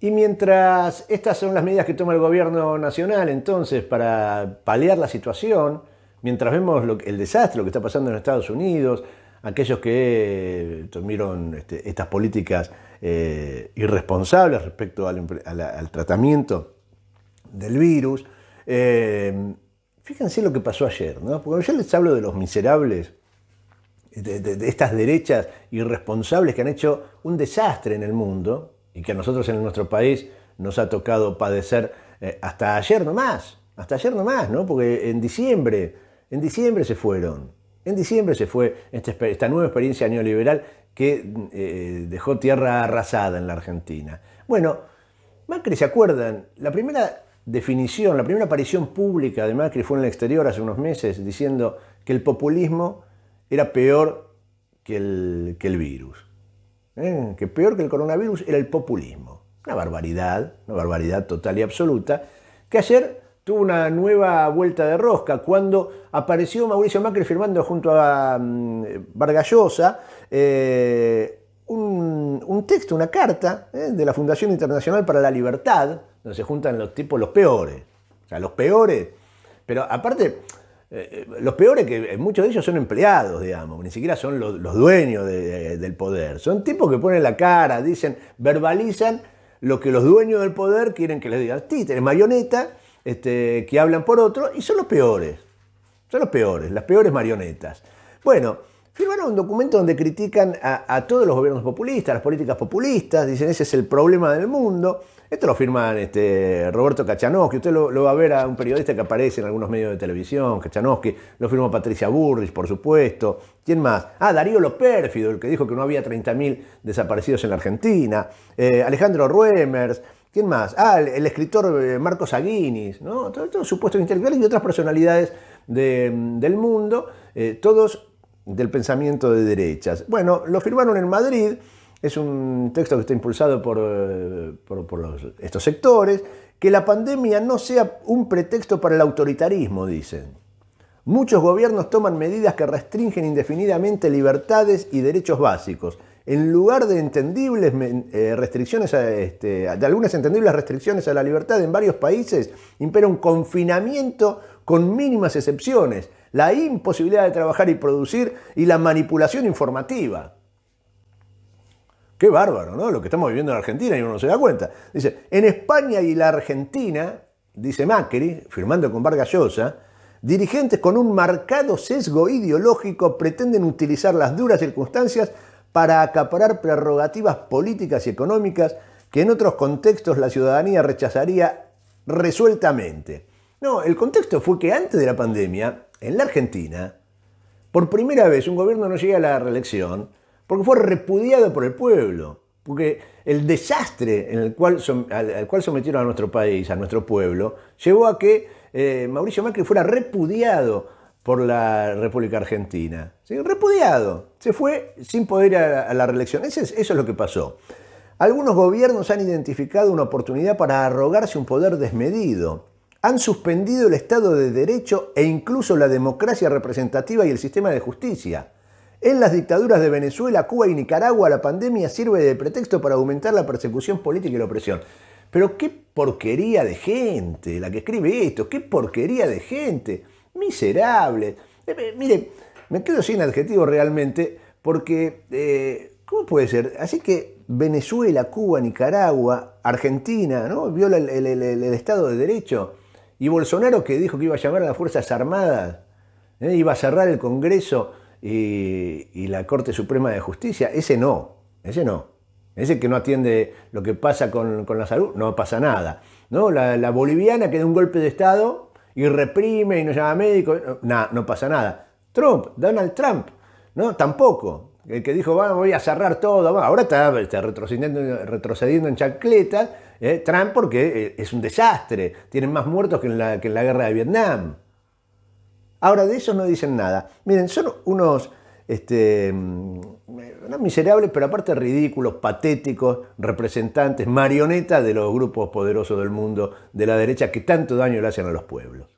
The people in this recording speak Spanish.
Y mientras estas son las medidas que toma el gobierno nacional entonces para paliar la situación, mientras vemos el desastre, lo que está pasando en Estados Unidos, aquellos que tuvieron este, estas políticas eh, irresponsables respecto al, tratamiento del virus, eh, fíjense lo que pasó ayer, ¿no? porque yo les hablo de los miserables, de estas derechas irresponsables que han hecho un desastre en el mundo, y que a nosotros en nuestro país nos ha tocado padecer eh, hasta ayer nomás, hasta ayer nomás, ¿no? Porque en diciembre, en diciembre se fueron, en diciembre se fue esta, nueva experiencia neoliberal que eh, dejó tierra arrasada en la Argentina. Bueno, Macri, ¿se acuerdan? La primera definición, la primera aparición pública de Macri fue en el exterior hace unos meses diciendo que el populismo era peor que el virus. ¿Eh? que peor que el coronavirus era el populismo. Una barbaridad, una barbaridad total y absoluta, que ayer tuvo una nueva vuelta de rosca cuando apareció Mauricio Macri firmando junto a mm, Vargallosa eh, un, texto, una carta ¿eh? de la Fundación Internacional para la Libertad, donde se juntan los tipos, los peores, o sea, los peores, pero aparte eh, eh, los peores que muchos de ellos son empleados, digamos, ni siquiera son los, dueños del poder. Son tipos que ponen la cara, dicen, verbalizan lo que los dueños del poder quieren que les digan. Títeres, marionetas, este, que hablan por otro, y son los peores. Son los peores, las peores marionetas. Bueno, firmaron un documento donde critican a, todos los gobiernos populistas, las políticas populistas, dicen ese es el problema del mundo. Esto lo firman este, Roberto Kachanowski, usted lo, va a ver a un periodista que aparece en algunos medios de televisión, Kachanowski, lo firmó Patricia Burris, por supuesto. ¿Quién más? Ah, Darío Lopérfido, el que dijo que no había 30.000 desaparecidos en la Argentina. Eh, Alejandro Ruemers. ¿Quién más? Ah, el, escritor eh, Marcos Aguinis, ¿no? Todos, supuestos intelectuales y otras personalidades del mundo, eh, todos del pensamiento de derechas. Bueno, lo firmaron en Madrid es un texto que está impulsado por, eh, estos sectores, que la pandemia no sea un pretexto para el autoritarismo, dicen. Muchos gobiernos toman medidas que restringen indefinidamente libertades y derechos básicos. En lugar de entendibles eh, restricciones, este, de algunas entendibles restricciones a la libertad en varios países, impera un confinamiento con mínimas excepciones, la imposibilidad de trabajar y producir y la manipulación informativa. Qué bárbaro, ¿no? Lo que estamos viviendo en Argentina y uno no se da cuenta. Dice, en España y la Argentina, dice Macri, firmando con Vargas Llosa, dirigentes con un marcado sesgo ideológico pretenden utilizar las duras circunstancias para acaparar prerrogativas políticas y económicas que en otros contextos la ciudadanía rechazaría resueltamente. No, el contexto fue que antes de la pandemia, en la Argentina, por primera vez un gobierno no llega a la reelección porque fue repudiado por el pueblo, porque el desastre al, cual sometieron a nuestro país, a nuestro pueblo, llevó a que eh, Mauricio Macri fuera repudiado por la República Argentina. Repudiado. Se fue sin poder ir a, la reelección. Eso es, eso es lo que pasó. Algunos gobiernos han identificado una oportunidad para arrogarse un poder desmedido. Han suspendido el Estado de Derecho e incluso la democracia representativa y el sistema de justicia. En las dictaduras de Venezuela, Cuba y Nicaragua, la pandemia sirve de pretexto para aumentar la persecución política y la opresión. Pero qué porquería de gente la que escribe esto, qué porquería de gente, miserable. Eh, mire, me quedo sin adjetivo realmente porque, eh, ¿cómo puede ser? Así que Venezuela, Cuba, Nicaragua, Argentina, ¿no? Viola el, Estado de Derecho. Y Bolsonaro que dijo que iba a llamar a las Fuerzas Armadas, iba a cerrar el Congreso y, la Corte Suprema de Justicia, ese no, ese no. Ese que no atiende lo que pasa con, la salud, no pasa nada. ¿no? La, boliviana que da un golpe de Estado y reprime y no llama médico, no, no pasa nada. Trump, Donald Trump, ¿no? Tampoco. El que dijo, voy a cerrar todo, ahora está, retrocediendo, retrocediendo en chancletas, ¿eh? Trump porque eh, es un desastre, tienen más muertos que en la, guerra de Vietnam. Ahora, de eso no dicen nada. Miren, son unos, este, mm, miserables, pero aparte ridículos, patéticos, representantes, marionetas de los grupos poderosos del mundo de la derecha que tanto daño le hacen a los pueblos.